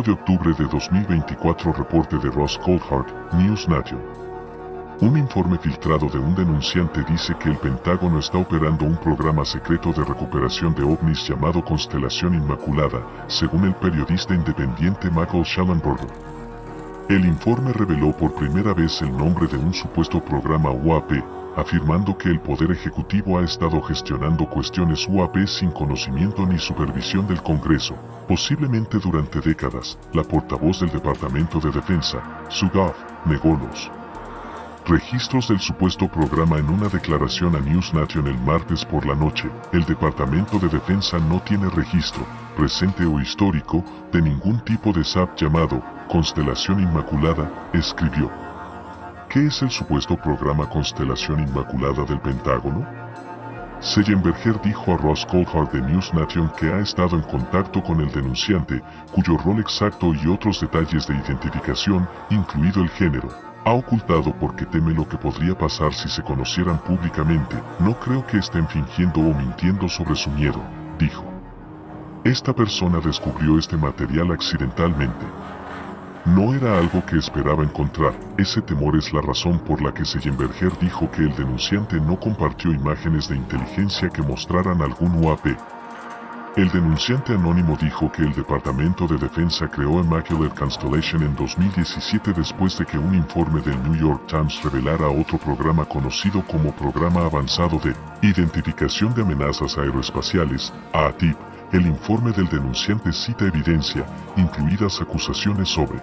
8 de octubre de 2024 reporte de Ross Coulthard, News. Un informe filtrado de un denunciante dice que el Pentágono está operando un programa secreto de recuperación de ovnis llamado Constelación Inmaculada, según el periodista independiente Michael Shallenberger. El informe reveló por primera vez el nombre de un supuesto programa UAP, afirmando que el Poder Ejecutivo ha estado gestionando cuestiones UAP sin conocimiento ni supervisión del Congreso, posiblemente durante décadas. La portavoz del Departamento de Defensa, Sugov, negó los registros del supuesto programa en una declaración a News Nation el martes por la noche. El Departamento de Defensa no tiene registro, presente o histórico, de ningún tipo de SAP llamado Constelación Inmaculada, escribió. ¿Qué es el supuesto programa Constelación Inmaculada del Pentágono? Seyenberger dijo a Ross Coulthard de News Nation que ha estado en contacto con el denunciante, cuyo rol exacto y otros detalles de identificación, incluido el género, ha ocultado porque teme lo que podría pasar si se conocieran públicamente. No creo que estén fingiendo o mintiendo sobre su miedo, dijo. Esta persona descubrió este material accidentalmente, no era algo que esperaba encontrar, ese temor es la razón por la que Seyenberger dijo que el denunciante no compartió imágenes de inteligencia que mostraran algún UAP. El denunciante anónimo dijo que el Departamento de Defensa creó Immaculate Constellation en 2017 después de que un informe del New York Times revelara otro programa conocido como Programa Avanzado de Identificación de Amenazas Aeroespaciales, AATIP, el informe del denunciante cita evidencia, incluidas acusaciones sobre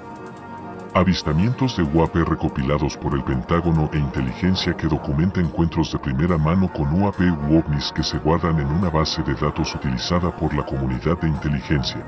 avistamientos de UAP recopilados por el Pentágono e inteligencia que documenta encuentros de primera mano con UAP u ovnis que se guardan en una base de datos utilizada por la comunidad de inteligencia.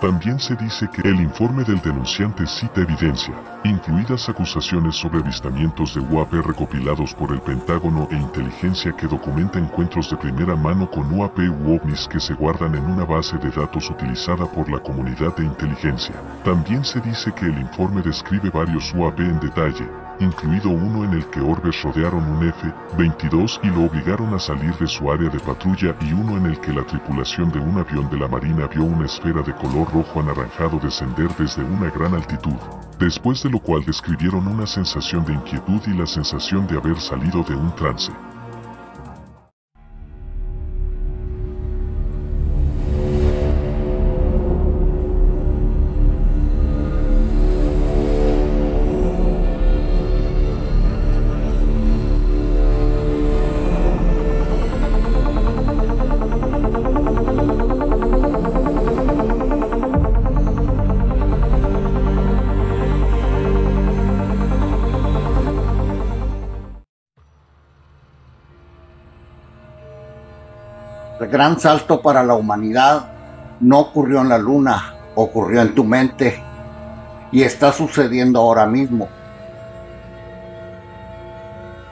También se dice que el informe del denunciante cita evidencia, incluidas acusaciones sobre avistamientos de UAP recopilados por el Pentágono e inteligencia que documenta encuentros de primera mano con UAP u ovnis que se guardan en una base de datos utilizada por la comunidad de inteligencia. También se dice que el informe describe varios UAP en detalle, incluido uno en el que orbes rodearon un F-22 y lo obligaron a salir de su área de patrulla y uno en el que la tripulación de un avión de la Marina vio una esfera de color rojo anaranjado descender desde una gran altitud, después de lo cual describieron una sensación de inquietud y la sensación de haber salido de un trance. Gran salto para la humanidad no ocurrió en la luna, ocurrió en tu mente y está sucediendo ahora mismo.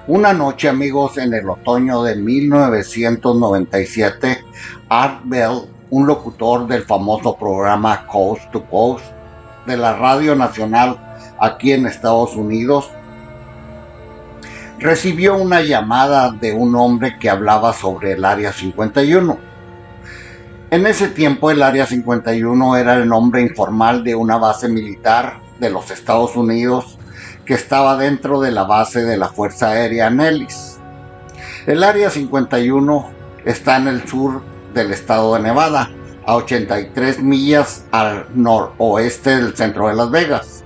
Una noche amigos en el otoño de 1997, Art Bell, un locutor del famoso programa Coast to Coast de la Radio Nacional aquí en Estados Unidos, recibió una llamada de un hombre que hablaba sobre el Área 51. En ese tiempo el Área 51 era el nombre informal de una base militar de los Estados Unidos que estaba dentro de la base de la Fuerza Aérea Nellis. El Área 51 está en el sur del estado de Nevada, a 83 millas al noroeste del centro de Las Vegas.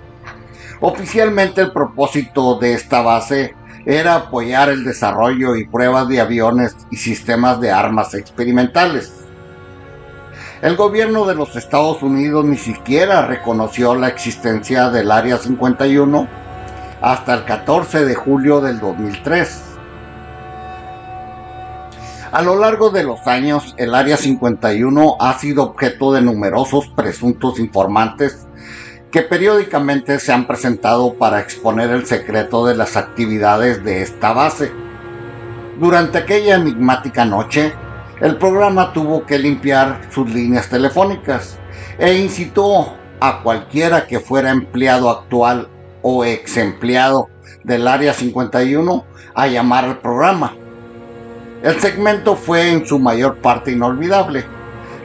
Oficialmente el propósito de esta base era apoyar el desarrollo y pruebas de aviones y sistemas de armas experimentales. El gobierno de los Estados Unidos ni siquiera reconoció la existencia del Área 51 hasta el 14 de julio del 2003. A lo largo de los años, el Área 51 ha sido objeto de numerosos presuntos informantes que periódicamente se han presentado para exponer el secreto de las actividades de esta base. Durante aquella enigmática noche, el programa tuvo que limpiar sus líneas telefónicas e incitó a cualquiera que fuera empleado actual o ex empleado del Área 51 a llamar al programa. El segmento fue en su mayor parte inolvidable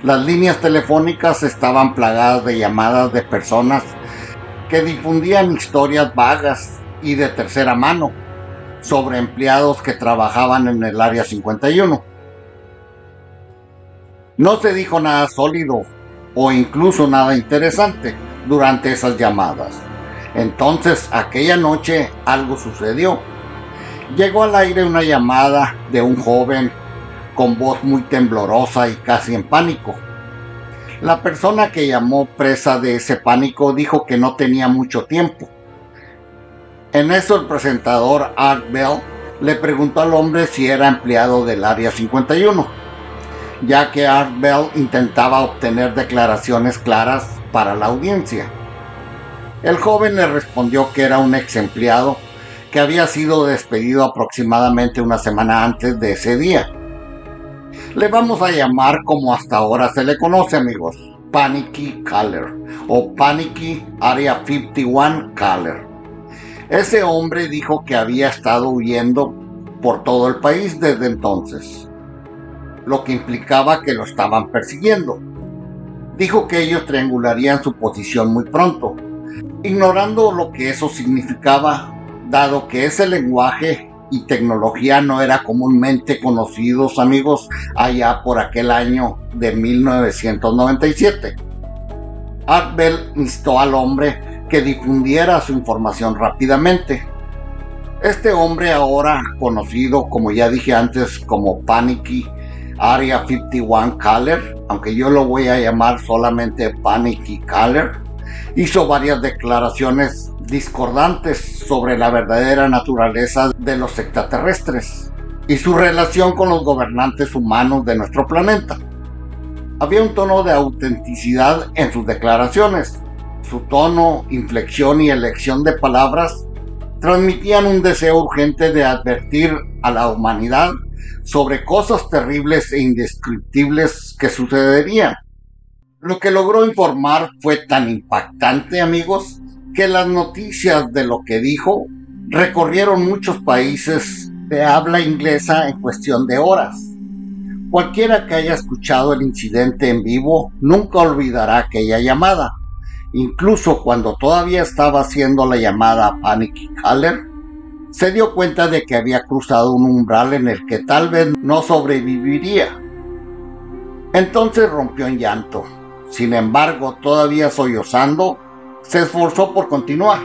Las líneas telefónicas estaban plagadas de llamadas de personas que difundían historias vagas y de tercera mano sobre empleados que trabajaban en el Área 51. No se dijo nada sólido o incluso nada interesante durante esas llamadas. Entonces, aquella noche algo sucedió. Llegó al aire una llamada de un joven con voz muy temblorosa y casi en pánico. La persona que llamó presa de ese pánico dijo que no tenía mucho tiempo. En eso el presentador Art Bell le preguntó al hombre si era empleado del Área 51, ya que Art Bell intentaba obtener declaraciones claras para la audiencia. El joven le respondió que era un ex empleado que había sido despedido aproximadamente una semana antes de ese día le vamos a llamar como hasta ahora se le conoce, amigos. Panicky Caller o Panicky Area 51 Caller. Ese hombre dijo que había estado huyendo por todo el país desde entonces, lo que implicaba que lo estaban persiguiendo. Dijo que ellos triangularían su posición muy pronto, ignorando lo que eso significaba, dado que ese lenguaje y tecnología no era comúnmente conocidos amigos allá por aquel año de 1997. Art Bell instó al hombre que difundiera su información rápidamente. Este hombre ahora conocido como ya dije antes como Panicky Area 51 Caller, aunque yo lo voy a llamar solamente Panicky Caller, hizo varias declaraciones discordantes sobre la verdadera naturaleza de los extraterrestres y su relación con los gobernantes humanos de nuestro planeta. Había un tono de autenticidad en sus declaraciones. Su tono, inflexión y elección de palabras transmitían un deseo urgente de advertir a la humanidad sobre cosas terribles e indescriptibles que sucederían. Lo que logró informar fue tan impactante, amigos, que las noticias de lo que dijo recorrieron muchos países de habla inglesa en cuestión de horas. Cualquiera que haya escuchado el incidente en vivo nunca olvidará aquella llamada. Incluso cuando todavía estaba haciendo la llamada a Panic Caller, se dio cuenta de que había cruzado un umbral en el que tal vez no sobreviviría. Entonces rompió en llanto. Sin embargo, todavía sollozando, se esforzó por continuar.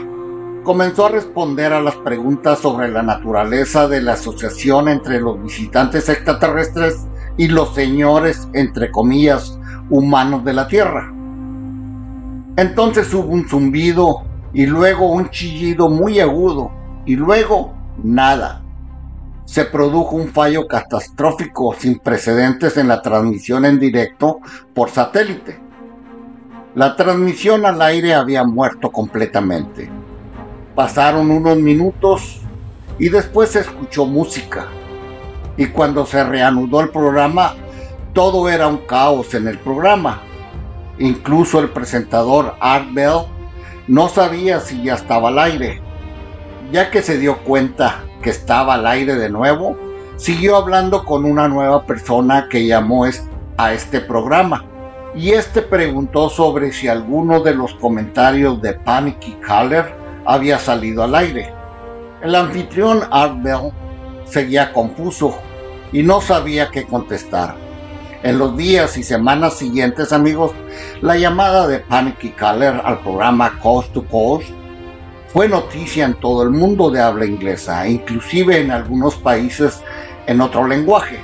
Comenzó a responder a las preguntas sobre la naturaleza de la asociación entre los visitantes extraterrestres y los señores, entre comillas, humanos de la Tierra. Entonces hubo un zumbido y luego un chillido muy agudo y luego nada. Se produjo un fallo catastrófico sin precedentes en la transmisión en directo por satélite. La transmisión al aire había muerto completamente. Pasaron unos minutos y después se escuchó música. Y cuando se reanudó el programa, todo era un caos en el programa. Incluso el presentador Art Bell no sabía si ya estaba al aire. Ya que se dio cuenta que estaba al aire de nuevo, siguió hablando con una nueva persona que llamó a este programa y este preguntó sobre si alguno de los comentarios de Panicky Caller había salido al aire. El anfitrión Art seguía confuso y no sabía qué contestar. En los días y semanas siguientes, amigos, la llamada de Panicky Caller al programa Coast to Coast fue noticia en todo el mundo de habla inglesa, inclusive en algunos países en otro lenguaje.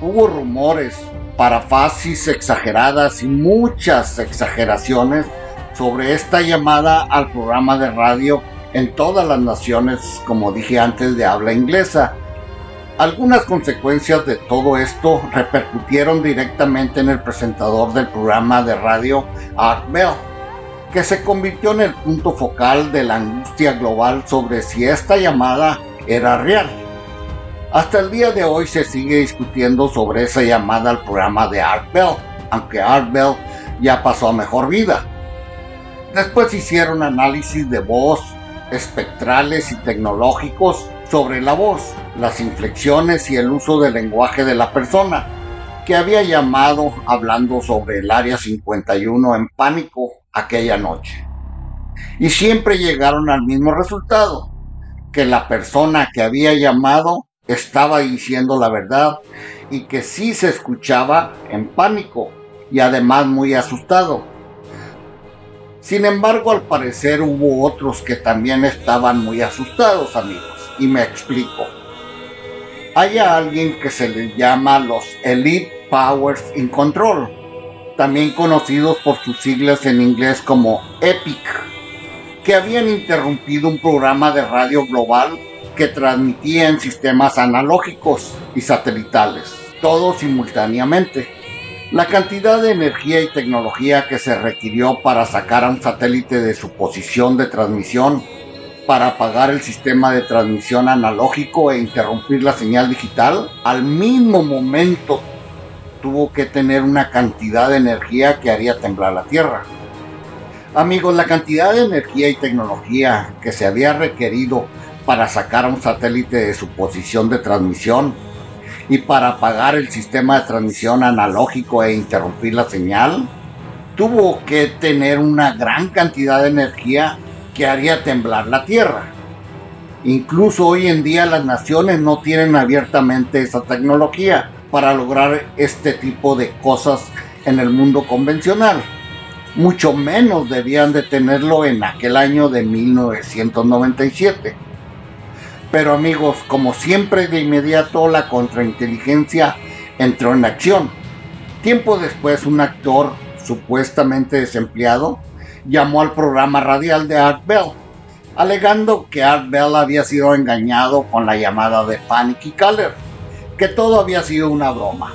Hubo rumores parafasis exageradas y muchas exageraciones sobre esta llamada al programa de radio en todas las naciones, como dije antes, de habla inglesa. Algunas consecuencias de todo esto repercutieron directamente en el presentador del programa de radio, Art Bell, que se convirtió en el punto focal de la angustia global sobre si esta llamada era real. Hasta el día de hoy se sigue discutiendo sobre esa llamada al programa de Art Bell, aunque Art Bell ya pasó a mejor vida. Después hicieron análisis de voz, espectrales y tecnológicos sobre la voz, las inflexiones y el uso del lenguaje de la persona. que había llamado hablando sobre el Área 51 en pánico aquella noche. Y siempre llegaron al mismo resultado, que la persona que había llamado estaba diciendo la verdad y que sí se escuchaba en pánico y además muy asustado. Sin embargo, al parecer hubo otros que también estaban muy asustados, amigos, y me explico. Hay a alguien que se les llama los Elite Powers in Control, también conocidos por sus siglas en inglés como EPIC, que habían interrumpido un programa de radio global que transmitía en sistemas analógicos y satelitales, todos simultáneamente. La cantidad de energía y tecnología que se requirió para sacar a un satélite de su posición de transmisión, para apagar el sistema de transmisión analógico e interrumpir la señal digital, al mismo momento tuvo que tener una cantidad de energía que haría temblar la Tierra. Amigos, la cantidad de energía y tecnología que se había requerido para sacar a un satélite de su posición de transmisión y para apagar el sistema de transmisión analógico e interrumpir la señal, tuvo que tener una gran cantidad de energía que haría temblar la Tierra. Incluso hoy en día las naciones no tienen abiertamente esa tecnología para lograr este tipo de cosas en el mundo convencional. Mucho menos debían de tenerlo en aquel año de 1997. Pero amigos, como siempre de inmediato la contrainteligencia entró en acción. Tiempo después un actor supuestamente desempleado llamó al programa radial de Art Bell, alegando que Art Bell había sido engañado con la llamada de Panic y Caller, que todo había sido una broma.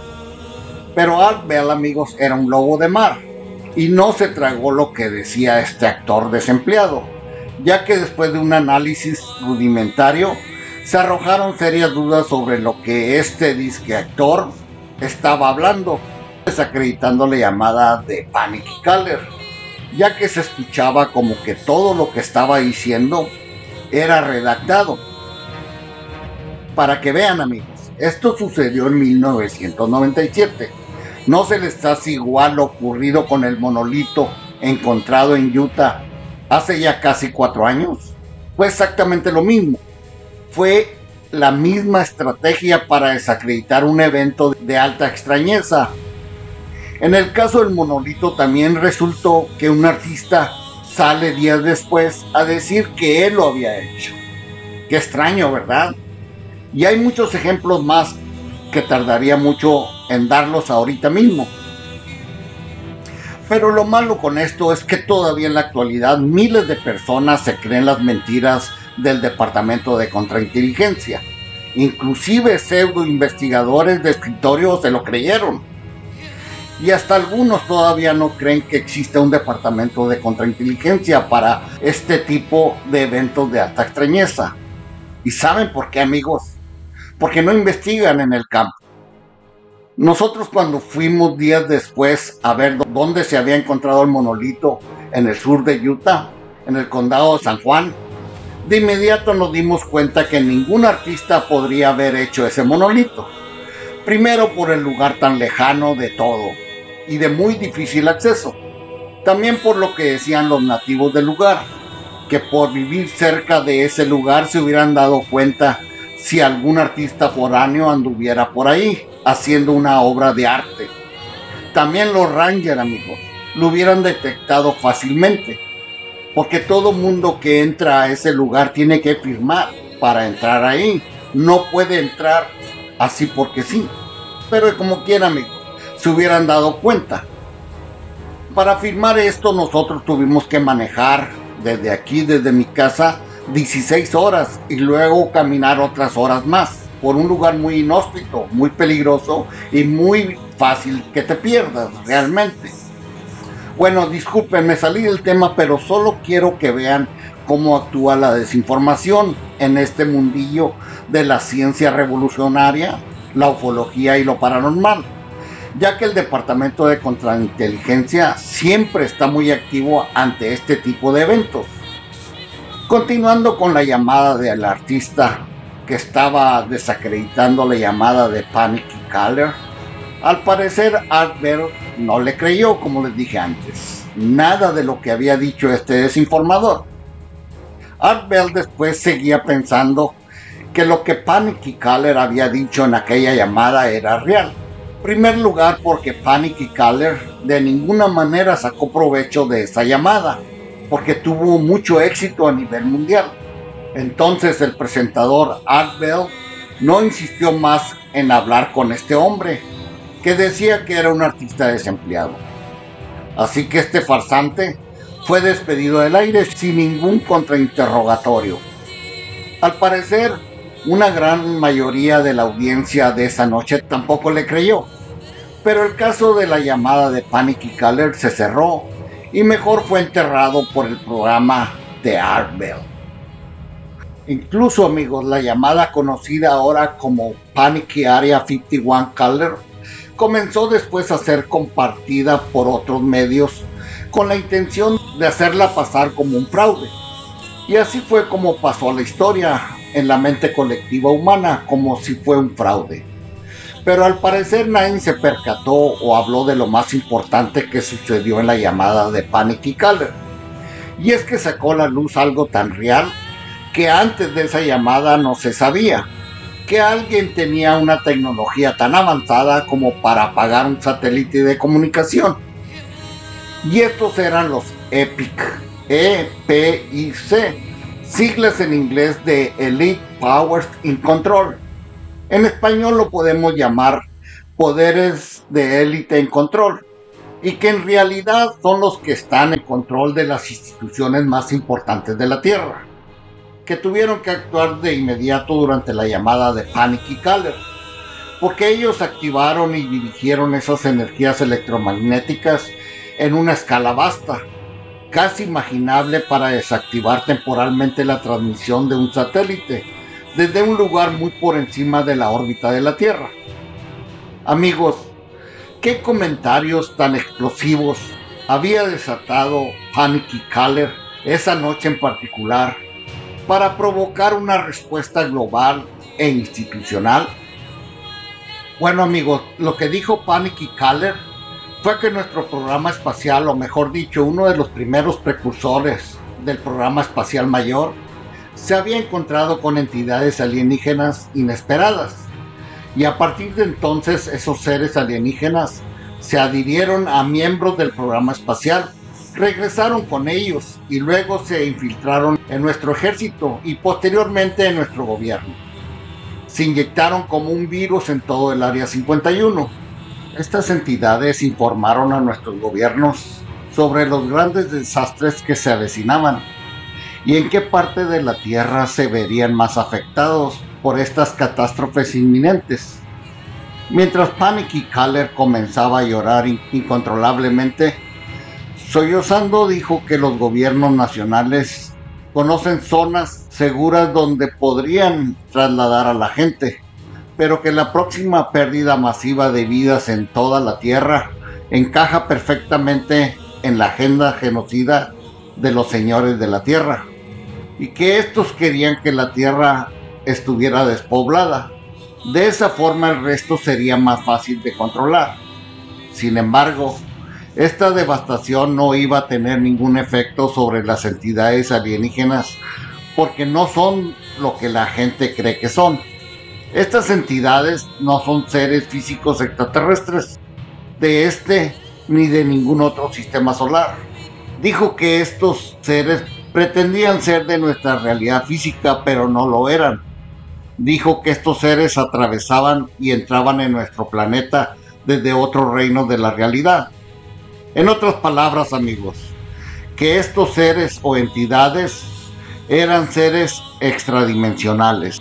Pero Art Bell, amigos, era un lobo de mar y no se tragó lo que decía este actor desempleado, ya que después de un análisis rudimentario se arrojaron serias dudas sobre lo que este disque actor estaba hablando, desacreditando la llamada de Panic Caller, ya que se escuchaba como que todo lo que estaba diciendo era redactado. Para que vean amigos, esto sucedió en 1997. ¿No se les hace igual lo ocurrido con el monolito encontrado en Utah hace ya casi cuatro años? Fue exactamente lo mismo fue la misma estrategia para desacreditar un evento de alta extrañeza. En el caso del monolito también resultó que un artista sale días después a decir que él lo había hecho. Qué extraño, ¿verdad? Y hay muchos ejemplos más que tardaría mucho en darlos ahorita mismo. Pero lo malo con esto es que todavía en la actualidad miles de personas se creen las mentiras del Departamento de Contrainteligencia. Inclusive pseudo investigadores de escritorio se lo creyeron. Y hasta algunos todavía no creen que existe un departamento de contrainteligencia para este tipo de eventos de alta extrañeza. ¿Y saben por qué, amigos? Porque no investigan en el campo. Nosotros cuando fuimos días después a ver dónde se había encontrado el monolito en el sur de Utah, en el condado de San Juan, de inmediato nos dimos cuenta que ningún artista podría haber hecho ese monolito. Primero por el lugar tan lejano de todo y de muy difícil acceso. También por lo que decían los nativos del lugar, que por vivir cerca de ese lugar se hubieran dado cuenta si algún artista foráneo anduviera por ahí haciendo una obra de arte. También los Rangers, amigos, lo hubieran detectado fácilmente porque todo mundo que entra a ese lugar tiene que firmar para entrar ahí. No puede entrar así porque sí. Pero como quiera, amigos, se hubieran dado cuenta. Para firmar esto nosotros tuvimos que manejar desde aquí, desde mi casa, 16 horas y luego caminar otras horas más por un lugar muy inhóspito, muy peligroso y muy fácil que te pierdas realmente. Bueno, disculpen, me salí del tema, pero solo quiero que vean cómo actúa la desinformación en este mundillo de la ciencia revolucionaria, la ufología y lo paranormal, ya que el Departamento de Contrainteligencia siempre está muy activo ante este tipo de eventos. Continuando con la llamada del artista que estaba desacreditando la llamada de Panic Caller, Al parecer, Bell no le creyó, como les dije antes, nada de lo que había dicho este desinformador. Bell después seguía pensando que lo que Panic Caller había dicho en aquella llamada era real. En primer lugar, porque Panic Caller de ninguna manera sacó provecho de esa llamada, porque tuvo mucho éxito a nivel mundial. Entonces el presentador Art Bell no insistió más en hablar con este hombre, que decía que era un artista desempleado. Así que este farsante fue despedido del aire sin ningún contrainterrogatorio. Al parecer, una gran mayoría de la audiencia de esa noche tampoco le creyó, pero el caso de la llamada de Panic y se cerró y mejor fue enterrado por el programa de Art Bell. Incluso amigos, la llamada conocida ahora como Panic Area 51 Caller comenzó después a ser compartida por otros medios con la intención de hacerla pasar como un fraude. Y así fue como pasó la historia en la mente colectiva humana, como si fue un fraude. Pero al parecer nadie se percató o habló de lo más importante que sucedió en la llamada de Panic y Caller. Y es que sacó a la luz algo tan real que antes de esa llamada no se sabía que alguien tenía una tecnología tan avanzada como para apagar un satélite de comunicación. Y estos eran los EPIC, E-P-I-C, siglas en inglés de Elite Powers in Control. En español lo podemos llamar poderes de élite en control y que en realidad son los que están en control de las instituciones más importantes de la Tierra que tuvieron que actuar de inmediato durante la llamada de Panic y Caller, porque ellos activaron y dirigieron esas energías electromagnéticas en una escala vasta, casi imaginable para desactivar temporalmente la transmisión de un satélite desde un lugar muy por encima de la órbita de la Tierra. Amigos, ¿qué comentarios tan explosivos había desatado Panic y Caller esa noche en particular para provocar una respuesta global e institucional? Bueno amigos, lo que dijo Panic y Kaller fue que nuestro programa espacial, o mejor dicho, uno de los primeros precursores del programa espacial mayor, se había encontrado con entidades alienígenas inesperadas. Y a partir de entonces esos seres alienígenas se adhirieron a miembros del programa espacial regresaron con ellos y luego se infiltraron en nuestro ejército y posteriormente en nuestro gobierno. Se inyectaron como un virus en todo el área 51. Estas entidades informaron a nuestros gobiernos sobre los grandes desastres que se avecinaban y en qué parte de la Tierra se verían más afectados por estas catástrofes inminentes. Mientras Panic y Kaller comenzaba a llorar incontrolablemente, Soyosando dijo que los gobiernos nacionales conocen zonas seguras donde podrían trasladar a la gente, pero que la próxima pérdida masiva de vidas en toda la Tierra encaja perfectamente en la agenda genocida de los señores de la Tierra, y que estos querían que la Tierra estuviera despoblada. De esa forma el resto sería más fácil de controlar. Sin embargo, esta devastación no iba a tener ningún efecto sobre las entidades alienígenas porque no son lo que la gente cree que son. Estas entidades no son seres físicos extraterrestres de este ni de ningún otro sistema solar. Dijo que estos seres pretendían ser de nuestra realidad física, pero no lo eran. Dijo que estos seres atravesaban y entraban en nuestro planeta desde otro reino de la realidad. En otras palabras, amigos, que estos seres o entidades eran seres extradimensionales.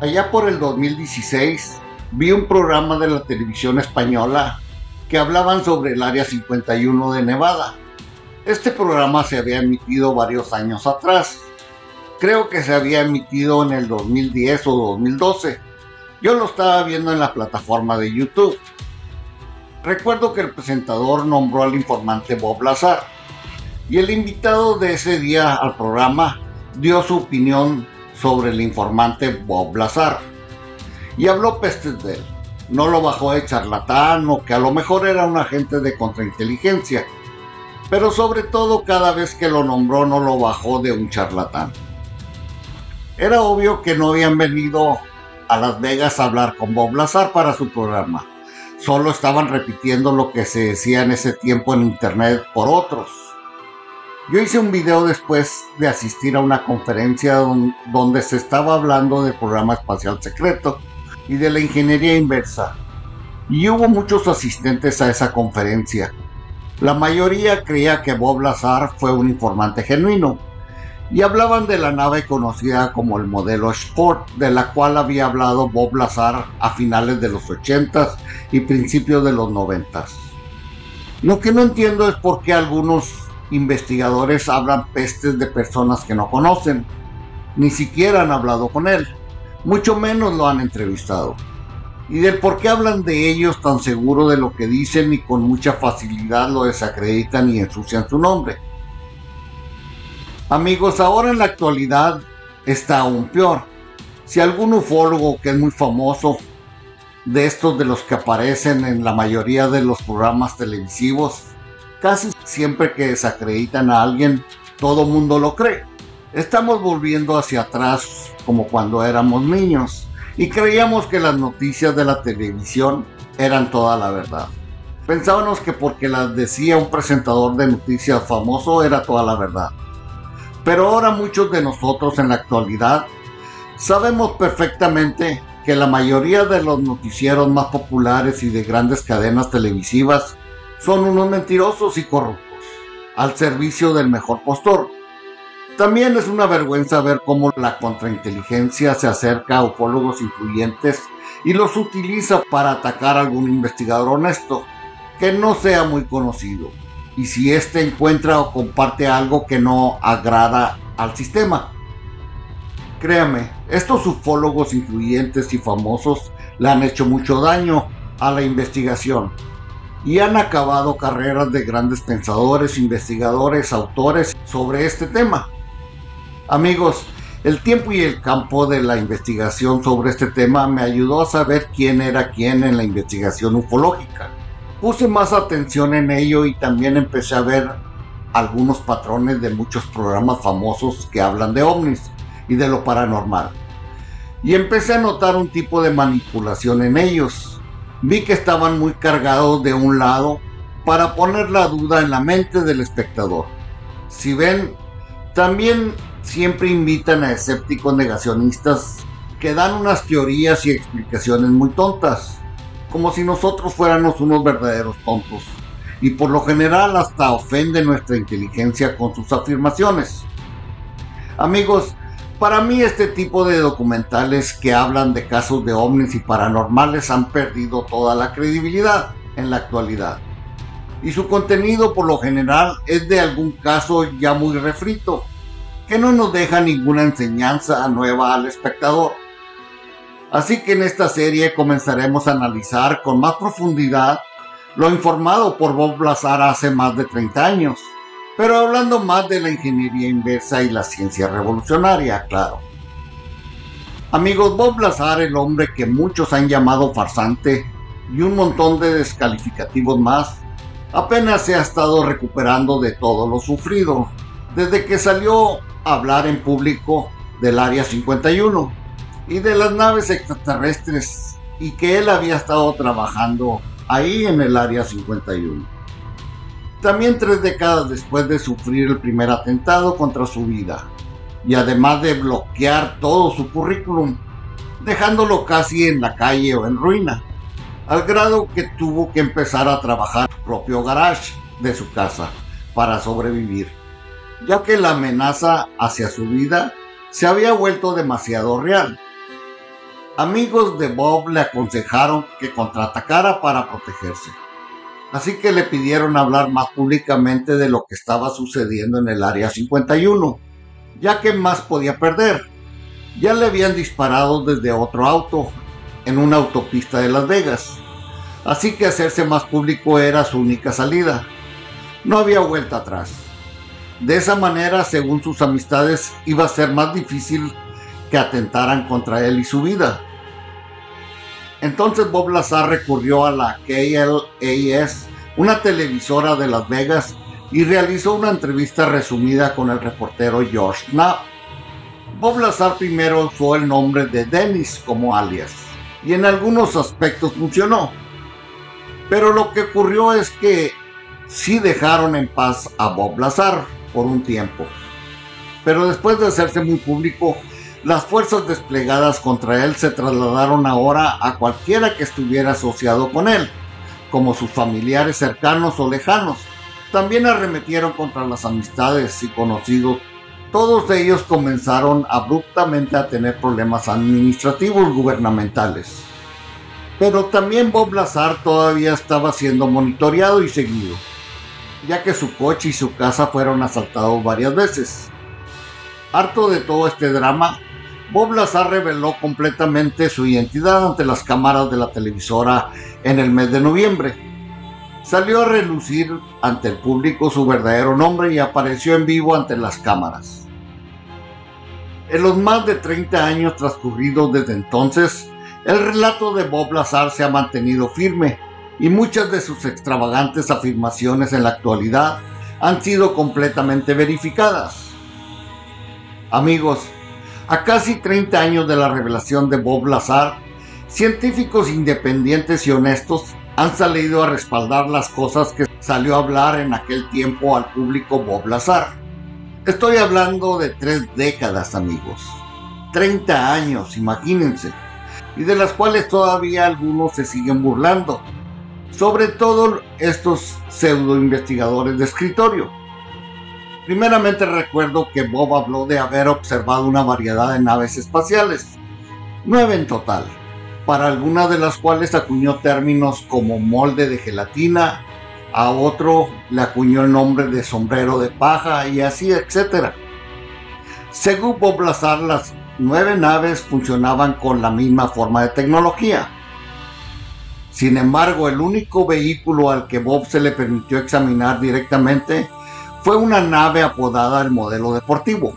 Allá por el 2016, vi un programa de la televisión española que hablaban sobre el Área 51 de Nevada. Este programa se había emitido varios años atrás. Creo que se había emitido en el 2010 o 2012. Yo lo estaba viendo en la plataforma de YouTube. Recuerdo que el presentador nombró al informante Bob Lazar y el invitado de ese día al programa dio su opinión sobre el informante Bob Lazar y habló pestes de él. No lo bajó de charlatán o que a lo mejor era un agente de contrainteligencia, pero sobre todo cada vez que lo nombró no lo bajó de un charlatán. Era obvio que no habían venido a Las Vegas a hablar con Bob Lazar para su programa. Solo estaban repitiendo lo que se decía en ese tiempo en internet por otros. Yo hice un video después de asistir a una conferencia donde se estaba hablando del programa espacial secreto y de la ingeniería inversa. Y hubo muchos asistentes a esa conferencia. La mayoría creía que Bob Lazar fue un informante genuino y hablaban de la nave conocida como el modelo Sport, de la cual había hablado Bob Lazar a finales de los 80s y principios de los 90s. Lo que no entiendo es por qué algunos investigadores hablan pestes de personas que no conocen. Ni siquiera han hablado con él, mucho menos lo han entrevistado. Y del por qué hablan de ellos tan seguro de lo que dicen y con mucha facilidad lo desacreditan y ensucian su nombre. Amigos, ahora en la actualidad está aún peor. Si algún ufólogo que es muy famoso, de estos de los que aparecen en la mayoría de los programas televisivos, Casi siempre que desacreditan a alguien, todo mundo lo cree. Estamos volviendo hacia atrás como cuando éramos niños y creíamos que las noticias de la televisión eran toda la verdad. Pensábamos que porque las decía un presentador de noticias famoso era toda la verdad. Pero ahora muchos de nosotros en la actualidad sabemos perfectamente que la mayoría de los noticieros más populares y de grandes cadenas televisivas son unos mentirosos y corruptos, al servicio del mejor postor. También es una vergüenza ver cómo la contrainteligencia se acerca a ufólogos influyentes y los utiliza para atacar a algún investigador honesto que no sea muy conocido y si éste encuentra o comparte algo que no agrada al sistema. Créame, estos ufólogos influyentes y famosos le han hecho mucho daño a la investigación y han acabado carreras de grandes pensadores, investigadores, autores sobre este tema. Amigos, el tiempo y el campo de la investigación sobre este tema me ayudó a saber quién era quién en la investigación ufológica. Puse más atención en ello y también empecé a ver algunos patrones de muchos programas famosos que hablan de ovnis y de lo paranormal. Y empecé a notar un tipo de manipulación en ellos, vi que estaban muy cargados de un lado para poner la duda en la mente del espectador. Si ven, también siempre invitan a escépticos negacionistas que dan unas teorías y explicaciones muy tontas, como si nosotros fuéramos unos verdaderos tontos, y por lo general hasta ofenden nuestra inteligencia con sus afirmaciones. Amigos, para mí este tipo de documentales que hablan de casos de ovnis y paranormales han perdido toda la credibilidad en la actualidad. Y su contenido por lo general es de algún caso ya muy refrito, que no nos deja ninguna enseñanza nueva al espectador. Así que en esta serie comenzaremos a analizar con más profundidad lo informado por Bob Lazar hace más de 30 años pero hablando más de la ingeniería inversa y la ciencia revolucionaria, claro. Amigos, Bob Lazar, el hombre que muchos han llamado farsante y un montón de descalificativos más, apenas se ha estado recuperando de todo lo sufrido desde que salió a hablar en público del Área 51 y de las naves extraterrestres y que él había estado trabajando ahí en el Área 51 también tres décadas después de sufrir el primer atentado contra su vida, y además de bloquear todo su currículum, dejándolo casi en la calle o en ruina, al grado que tuvo que empezar a trabajar en su propio garage de su casa para sobrevivir, ya que la amenaza hacia su vida se había vuelto demasiado real. Amigos de Bob le aconsejaron que contraatacara para protegerse Así que le pidieron hablar más públicamente de lo que estaba sucediendo en el área 51, ya que más podía perder. Ya le habían disparado desde otro auto en una autopista de Las Vegas. Así que hacerse más público era su única salida. No había vuelta atrás. De esa manera, según sus amistades, iba a ser más difícil que atentaran contra él y su vida. Entonces Bob Lazar recurrió a la KLAS, una televisora de Las Vegas, y realizó una entrevista resumida con el reportero George Knapp. Bob Lazar primero usó el nombre de Dennis como alias, y en algunos aspectos funcionó. Pero lo que ocurrió es que sí dejaron en paz a Bob Lazar por un tiempo. Pero después de hacerse muy público, las fuerzas desplegadas contra él se trasladaron ahora a cualquiera que estuviera asociado con él, como sus familiares cercanos o lejanos. También arremetieron contra las amistades y conocidos. Todos ellos comenzaron abruptamente a tener problemas administrativos gubernamentales. Pero también Bob Lazar todavía estaba siendo monitoreado y seguido, ya que su coche y su casa fueron asaltados varias veces. Harto de todo este drama, Bob Lazar reveló completamente su identidad ante las cámaras de la televisora en el mes de noviembre. Salió a relucir ante el público su verdadero nombre y apareció en vivo ante las cámaras. En los más de 30 años transcurridos desde entonces, el relato de Bob Lazar se ha mantenido firme y muchas de sus extravagantes afirmaciones en la actualidad han sido completamente verificadas. Amigos, a casi 30 años de la revelación de Bob Lazar, científicos independientes y honestos han salido a respaldar las cosas que salió a hablar en aquel tiempo al público Bob Lazar. Estoy hablando de tres décadas, amigos. 30 años, imagínense. Y de las cuales todavía algunos se siguen burlando. Sobre todo estos pseudo investigadores de escritorio. Primeramente recuerdo que Bob habló de haber observado una variedad de naves espaciales, nueve en total, para algunas de las cuales acuñó términos como molde de gelatina, a otro le acuñó el nombre de sombrero de paja y así, etc. Según Bob Lazar, las nueve naves funcionaban con la misma forma de tecnología. Sin embargo, el único vehículo al que Bob se le permitió examinar directamente fue una nave apodada el modelo deportivo.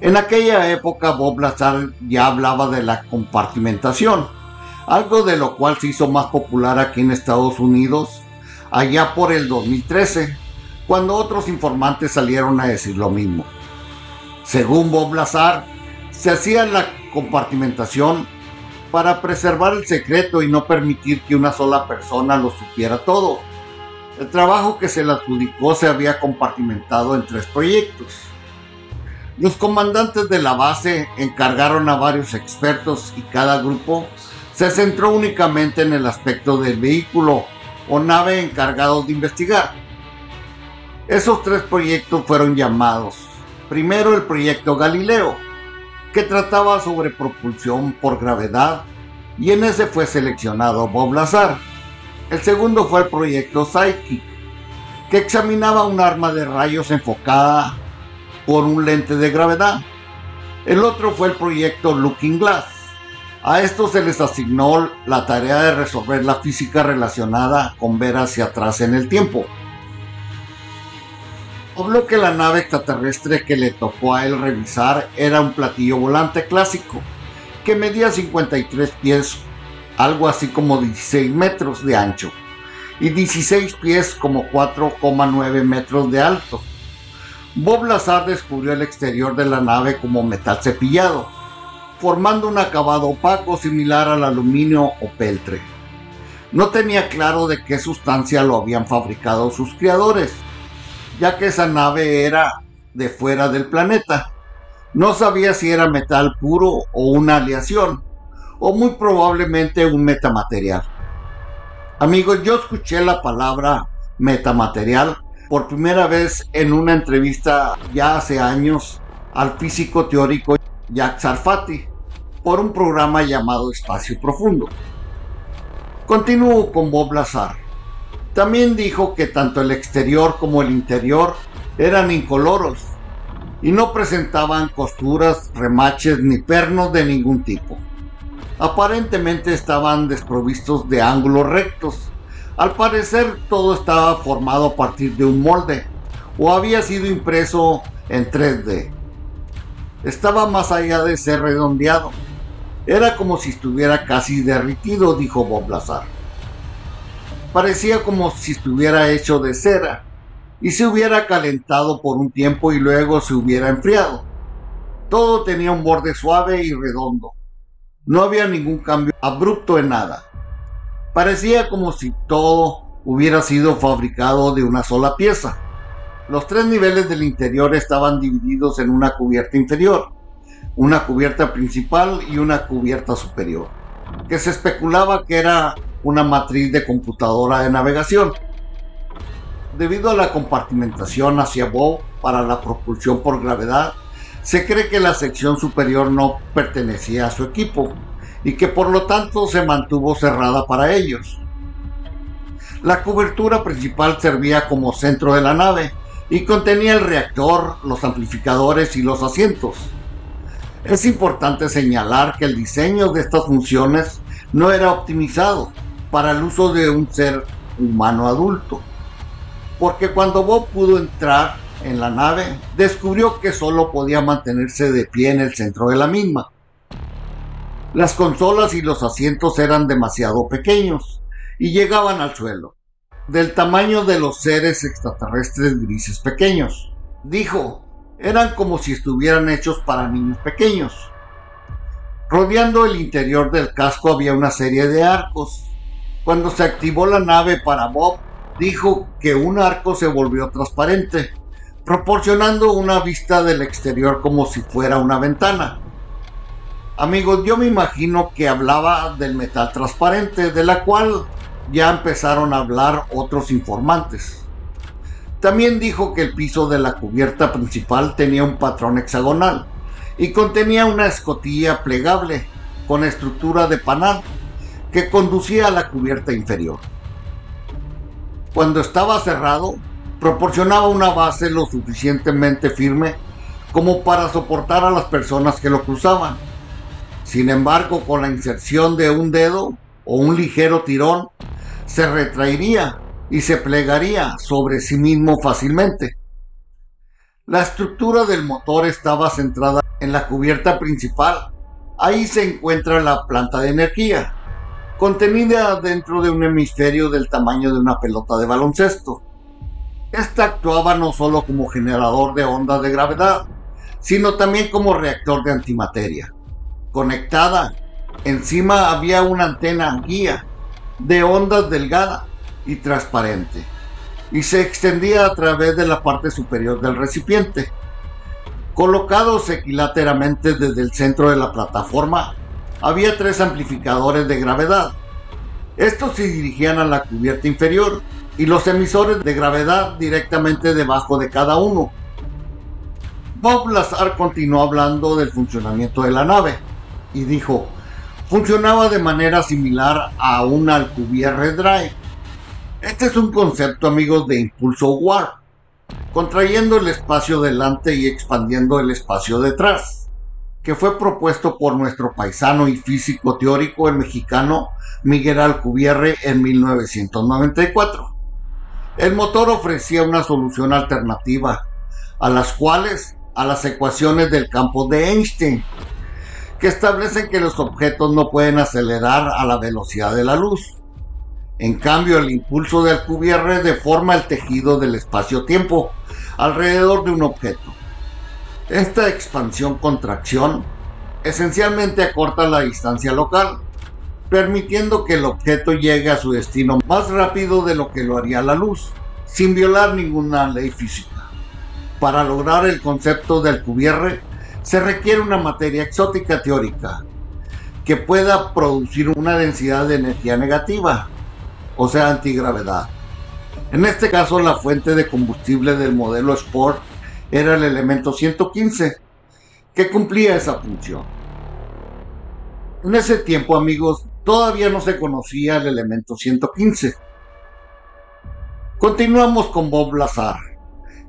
En aquella época Bob Lazar ya hablaba de la compartimentación, algo de lo cual se hizo más popular aquí en Estados Unidos allá por el 2013, cuando otros informantes salieron a decir lo mismo. Según Bob Lazar, se hacía la compartimentación para preservar el secreto y no permitir que una sola persona lo supiera todo el trabajo que se le adjudicó se había compartimentado en tres proyectos. Los comandantes de la base encargaron a varios expertos y cada grupo se centró únicamente en el aspecto del vehículo o nave encargados de investigar. Esos tres proyectos fueron llamados. Primero el proyecto Galileo, que trataba sobre propulsión por gravedad, y en ese fue seleccionado Bob Lazar el segundo fue el proyecto Psyche, que examinaba un arma de rayos enfocada por un lente de gravedad. El otro fue el proyecto Looking Glass. A esto se les asignó la tarea de resolver la física relacionada con ver hacia atrás en el tiempo. Obvio que la nave extraterrestre que le tocó a él revisar era un platillo volante clásico, que medía 53 pies algo así como 16 metros de ancho y 16 pies como 4,9 metros de alto. Bob Lazar descubrió el exterior de la nave como metal cepillado, formando un acabado opaco similar al aluminio o peltre. No tenía claro de qué sustancia lo habían fabricado sus creadores, ya que esa nave era de fuera del planeta. No sabía si era metal puro o una aleación o muy probablemente un metamaterial. Amigos, yo escuché la palabra metamaterial por primera vez en una entrevista ya hace años al físico teórico Jack Sarfati por un programa llamado Espacio Profundo. Continúo con Bob Lazar. También dijo que tanto el exterior como el interior eran incoloros y no presentaban costuras, remaches ni pernos de ningún tipo. Aparentemente estaban desprovistos de ángulos rectos. Al parecer todo estaba formado a partir de un molde o había sido impreso en 3D. Estaba más allá de ser redondeado. Era como si estuviera casi derritido, dijo Bob Lazar. Parecía como si estuviera hecho de cera y se hubiera calentado por un tiempo y luego se hubiera enfriado. Todo tenía un borde suave y redondo. No había ningún cambio abrupto en nada. Parecía como si todo hubiera sido fabricado de una sola pieza. Los tres niveles del interior estaban divididos en una cubierta inferior, una cubierta principal y una cubierta superior, que se especulaba que era una matriz de computadora de navegación. Debido a la compartimentación hacia Bow para la propulsión por gravedad, se cree que la sección superior no pertenecía a su equipo y que por lo tanto se mantuvo cerrada para ellos. La cobertura principal servía como centro de la nave y contenía el reactor, los amplificadores y los asientos. Es importante señalar que el diseño de estas funciones no era optimizado para el uso de un ser humano adulto, porque cuando Bob pudo entrar en la nave, descubrió que solo podía mantenerse de pie en el centro de la misma. Las consolas y los asientos eran demasiado pequeños y llegaban al suelo, del tamaño de los seres extraterrestres grises pequeños. Dijo, eran como si estuvieran hechos para niños pequeños. Rodeando el interior del casco había una serie de arcos. Cuando se activó la nave para Bob, dijo que un arco se volvió transparente proporcionando una vista del exterior como si fuera una ventana. Amigos, yo me imagino que hablaba del metal transparente, de la cual ya empezaron a hablar otros informantes. También dijo que el piso de la cubierta principal tenía un patrón hexagonal y contenía una escotilla plegable con estructura de panal que conducía a la cubierta inferior. Cuando estaba cerrado, proporcionaba una base lo suficientemente firme como para soportar a las personas que lo cruzaban. Sin embargo, con la inserción de un dedo o un ligero tirón, se retraería y se plegaría sobre sí mismo fácilmente. La estructura del motor estaba centrada en la cubierta principal. Ahí se encuentra la planta de energía, contenida dentro de un hemisferio del tamaño de una pelota de baloncesto. Esta actuaba no solo como generador de ondas de gravedad, sino también como reactor de antimateria. Conectada, encima había una antena guía de ondas delgada y transparente, y se extendía a través de la parte superior del recipiente. Colocados equilateralmente desde el centro de la plataforma, había tres amplificadores de gravedad. Estos se dirigían a la cubierta inferior y los emisores de gravedad directamente debajo de cada uno. Bob Lazar continuó hablando del funcionamiento de la nave y dijo, funcionaba de manera similar a un Alcubierre Drive. Este es un concepto, amigos, de impulso warp, contrayendo el espacio delante y expandiendo el espacio detrás, que fue propuesto por nuestro paisano y físico teórico, el mexicano Miguel Alcubierre, en 1994. El motor ofrecía una solución alternativa a las cuales a las ecuaciones del campo de Einstein, que establecen que los objetos no pueden acelerar a la velocidad de la luz. En cambio, el impulso de Alcubierre deforma el tejido del espacio-tiempo alrededor de un objeto. Esta expansión-contracción esencialmente acorta la distancia local, permitiendo que el objeto llegue a su destino más rápido de lo que lo haría la luz, sin violar ninguna ley física. Para lograr el concepto del cubierre, se requiere una materia exótica teórica que pueda producir una densidad de energía negativa, o sea, antigravedad. En este caso, la fuente de combustible del modelo Sport era el elemento 115, que cumplía esa función. En ese tiempo, amigos, todavía no se conocía el elemento 115. Continuamos con Bob Lazar.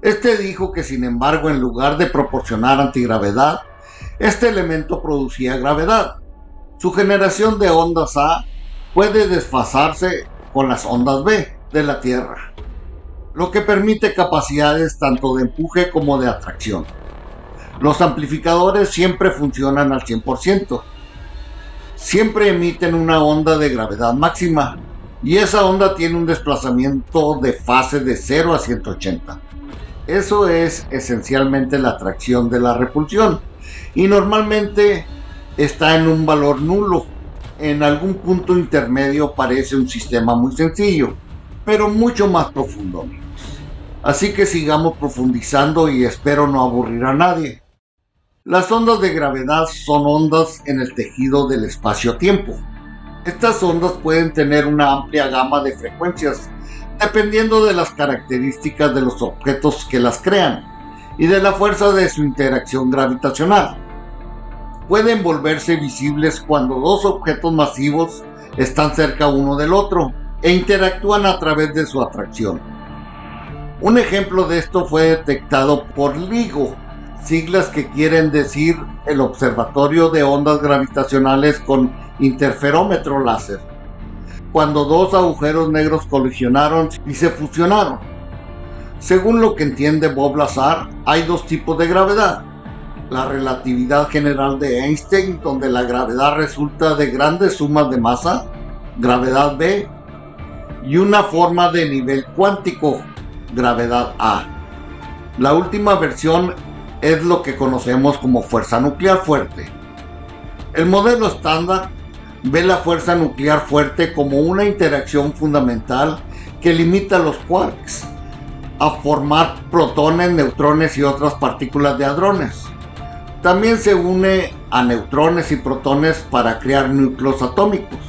Este dijo que sin embargo en lugar de proporcionar antigravedad, este elemento producía gravedad. Su generación de ondas A puede desfasarse con las ondas B de la Tierra, lo que permite capacidades tanto de empuje como de atracción. Los amplificadores siempre funcionan al 100%. Siempre emiten una onda de gravedad máxima y esa onda tiene un desplazamiento de fase de 0 a 180. Eso es esencialmente la atracción de la repulsión y normalmente está en un valor nulo. En algún punto intermedio parece un sistema muy sencillo, pero mucho más profundo. Así que sigamos profundizando y espero no aburrir a nadie. Las ondas de gravedad son ondas en el tejido del espacio-tiempo. Estas ondas pueden tener una amplia gama de frecuencias, dependiendo de las características de los objetos que las crean y de la fuerza de su interacción gravitacional. Pueden volverse visibles cuando dos objetos masivos están cerca uno del otro e interactúan a través de su atracción. Un ejemplo de esto fue detectado por LIGO, siglas que quieren decir el Observatorio de Ondas Gravitacionales con Interferómetro Láser, cuando dos agujeros negros colisionaron y se fusionaron. Según lo que entiende Bob Lazar, hay dos tipos de gravedad. La relatividad general de Einstein, donde la gravedad resulta de grandes sumas de masa, gravedad B, y una forma de nivel cuántico, gravedad A. La última versión es lo que conocemos como fuerza nuclear fuerte. El modelo estándar ve la fuerza nuclear fuerte como una interacción fundamental que limita los quarks a formar protones, neutrones y otras partículas de hadrones. También se une a neutrones y protones para crear núcleos atómicos.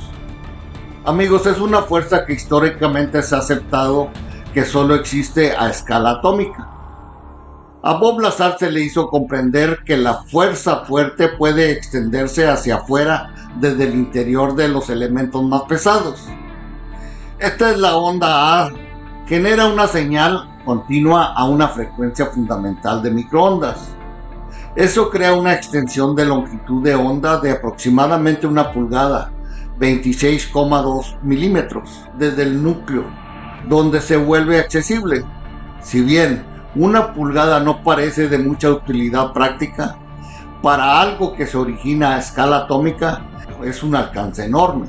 Amigos, es una fuerza que históricamente se ha aceptado que solo existe a escala atómica. A Bob Lazar se le hizo comprender que la fuerza fuerte puede extenderse hacia afuera desde el interior de los elementos más pesados. Esta es la onda A, genera una señal continua a una frecuencia fundamental de microondas. Eso crea una extensión de longitud de onda de aproximadamente una pulgada, 26,2 milímetros, desde el núcleo, donde se vuelve accesible. Si bien una pulgada no parece de mucha utilidad práctica, para algo que se origina a escala atómica es un alcance enorme.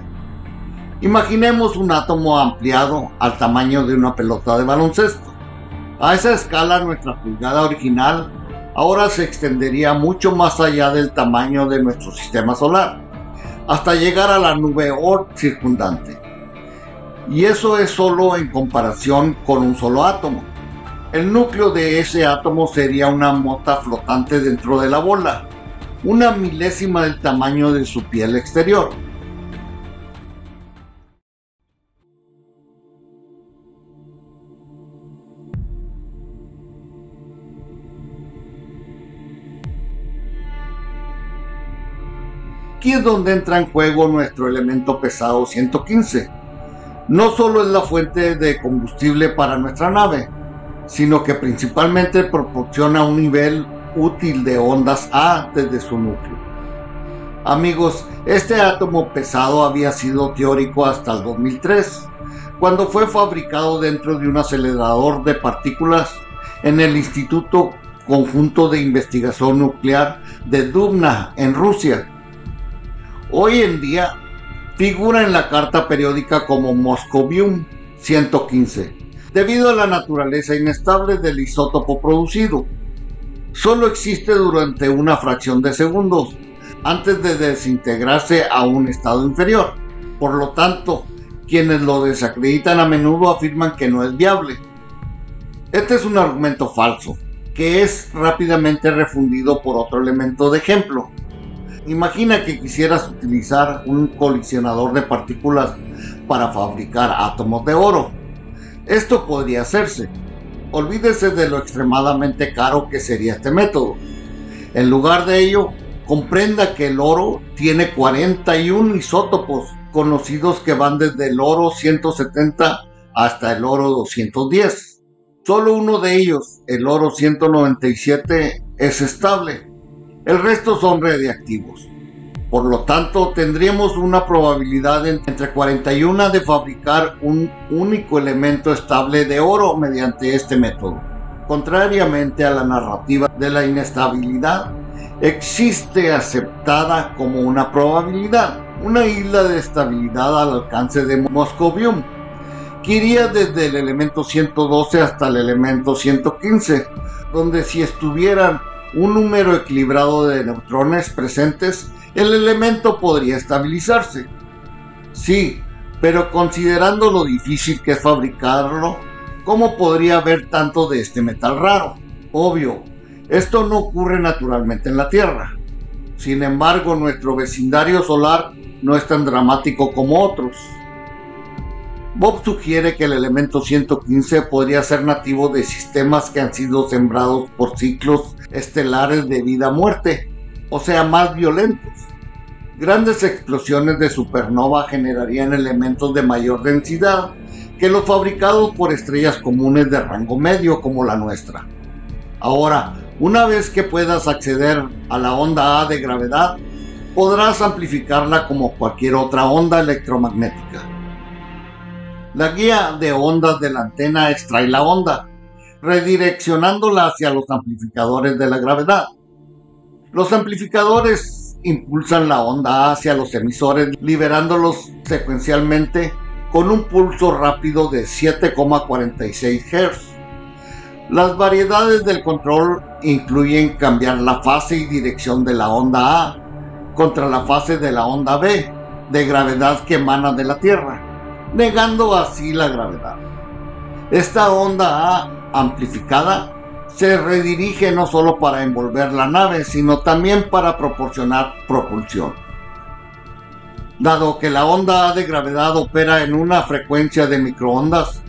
Imaginemos un átomo ampliado al tamaño de una pelota de baloncesto. A esa escala nuestra pulgada original ahora se extendería mucho más allá del tamaño de nuestro sistema solar, hasta llegar a la nube Oort circundante. Y eso es solo en comparación con un solo átomo. El núcleo de ese átomo sería una mota flotante dentro de la bola, una milésima del tamaño de su piel exterior. Aquí es donde entra en juego nuestro elemento pesado 115. No solo es la fuente de combustible para nuestra nave, sino que principalmente proporciona un nivel útil de ondas A desde su núcleo. Amigos, este átomo pesado había sido teórico hasta el 2003, cuando fue fabricado dentro de un acelerador de partículas en el Instituto Conjunto de Investigación Nuclear de Dubna, en Rusia. Hoy en día figura en la carta periódica como Moscovium 115 debido a la naturaleza inestable del isótopo producido. Solo existe durante una fracción de segundos antes de desintegrarse a un estado inferior. Por lo tanto, quienes lo desacreditan a menudo afirman que no es viable. Este es un argumento falso, que es rápidamente refundido por otro elemento de ejemplo. Imagina que quisieras utilizar un colisionador de partículas para fabricar átomos de oro. Esto podría hacerse. Olvídese de lo extremadamente caro que sería este método. En lugar de ello, comprenda que el oro tiene 41 isótopos conocidos que van desde el oro 170 hasta el oro 210. Solo uno de ellos, el oro 197, es estable. El resto son radiactivos. Por lo tanto, tendríamos una probabilidad entre 41 de fabricar un único elemento estable de oro mediante este método. Contrariamente a la narrativa de la inestabilidad, existe aceptada como una probabilidad, una isla de estabilidad al alcance de Moscovium, que iría desde el elemento 112 hasta el elemento 115, donde si estuvieran un número equilibrado de neutrones presentes, el elemento podría estabilizarse. Sí, pero considerando lo difícil que es fabricarlo, ¿cómo podría haber tanto de este metal raro? Obvio, esto no ocurre naturalmente en la Tierra. Sin embargo, nuestro vecindario solar no es tan dramático como otros. Bob sugiere que el elemento 115 podría ser nativo de sistemas que han sido sembrados por ciclos estelares de vida-muerte, o sea, más violentos. Grandes explosiones de supernova generarían elementos de mayor densidad que los fabricados por estrellas comunes de rango medio como la nuestra. Ahora, una vez que puedas acceder a la onda A de gravedad, podrás amplificarla como cualquier otra onda electromagnética. La guía de ondas de la antena extrae la onda, redireccionándola hacia los amplificadores de la gravedad. Los amplificadores impulsan la onda hacia los emisores, liberándolos secuencialmente con un pulso rápido de 7,46 Hz. Las variedades del control incluyen cambiar la fase y dirección de la onda A contra la fase de la onda B de gravedad que emana de la Tierra, negando así la gravedad. Esta onda A amplificada se redirige no solo para envolver la nave, sino también para proporcionar propulsión. Dado que la onda de gravedad opera en una frecuencia de microondas,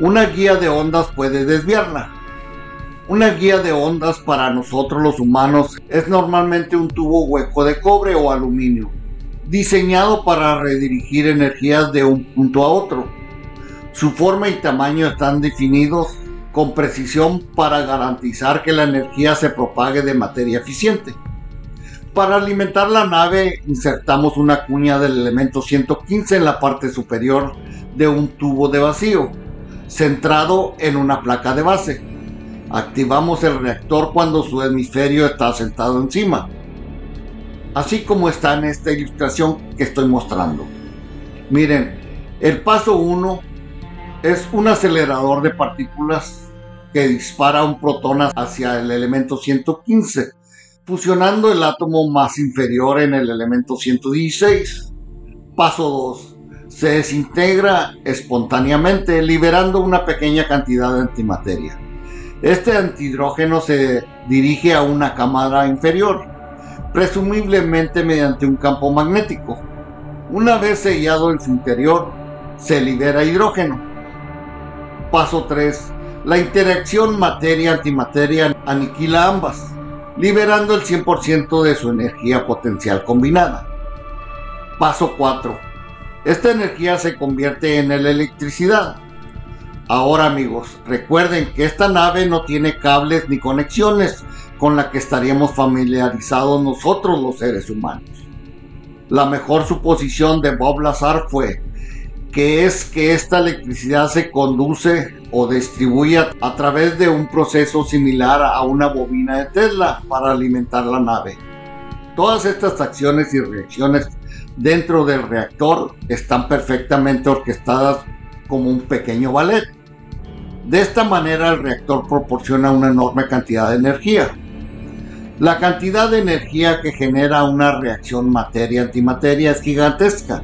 una guía de ondas puede desviarla. Una guía de ondas para nosotros los humanos es normalmente un tubo hueco de cobre o aluminio, diseñado para redirigir energías de un punto a otro. Su forma y tamaño están definidos con precisión para garantizar que la energía se propague de materia eficiente. Para alimentar la nave insertamos una cuña del elemento 115 en la parte superior de un tubo de vacío, centrado en una placa de base. Activamos el reactor cuando su hemisferio está sentado encima, así como está en esta ilustración que estoy mostrando. Miren, el paso 1 es un acelerador de partículas que dispara un protón hacia el elemento 115, fusionando el átomo más inferior en el elemento 116. Paso 2. Se desintegra espontáneamente liberando una pequeña cantidad de antimateria. Este antihidrógeno se dirige a una cámara inferior, presumiblemente mediante un campo magnético. Una vez sellado en su interior, se libera hidrógeno. Paso 3 la interacción materia-antimateria aniquila ambas, liberando el 100% de su energía potencial combinada. Paso 4. Esta energía se convierte en electricidad. Ahora amigos, recuerden que esta nave no tiene cables ni conexiones con la que estaríamos familiarizados nosotros los seres humanos. La mejor suposición de Bob Lazar fue que es que esta electricidad se conduce o distribuye a través de un proceso similar a una bobina de Tesla para alimentar la nave. Todas estas acciones y reacciones dentro del reactor están perfectamente orquestadas como un pequeño ballet. De esta manera el reactor proporciona una enorme cantidad de energía. La cantidad de energía que genera una reacción materia-antimateria es gigantesca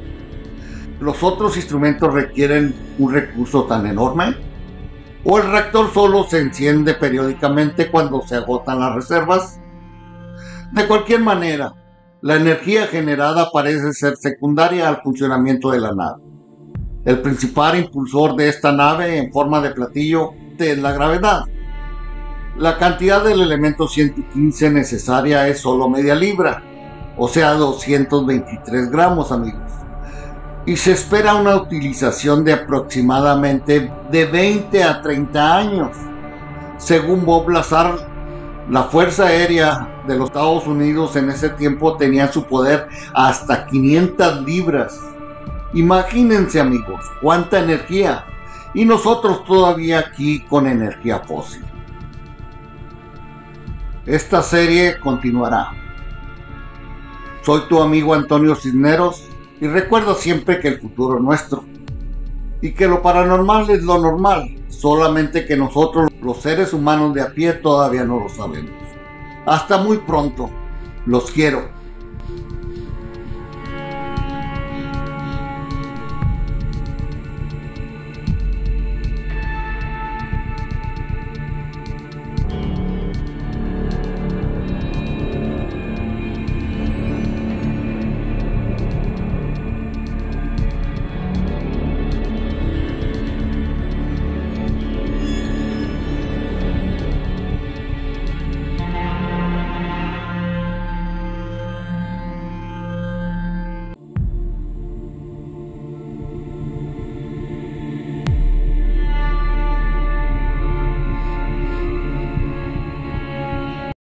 los otros instrumentos requieren un recurso tan enorme? ¿O el reactor solo se enciende periódicamente cuando se agotan las reservas? De cualquier manera, la energía generada parece ser secundaria al funcionamiento de la nave. El principal impulsor de esta nave en forma de platillo es la gravedad. La cantidad del elemento 115 necesaria es solo media libra, o sea 223 gramos amigos y se espera una utilización de aproximadamente de 20 a 30 años. Según Bob Lazar, La Fuerza Aérea de los Estados Unidos en ese tiempo tenía su poder hasta 500 libras. Imagínense amigos, cuánta energía. Y nosotros todavía aquí con energía fósil. Esta serie continuará. Soy tu amigo Antonio Cisneros y recuerda siempre que el futuro es nuestro y que lo paranormal es lo normal, solamente que nosotros los seres humanos de a pie todavía no lo sabemos. Hasta muy pronto, los quiero.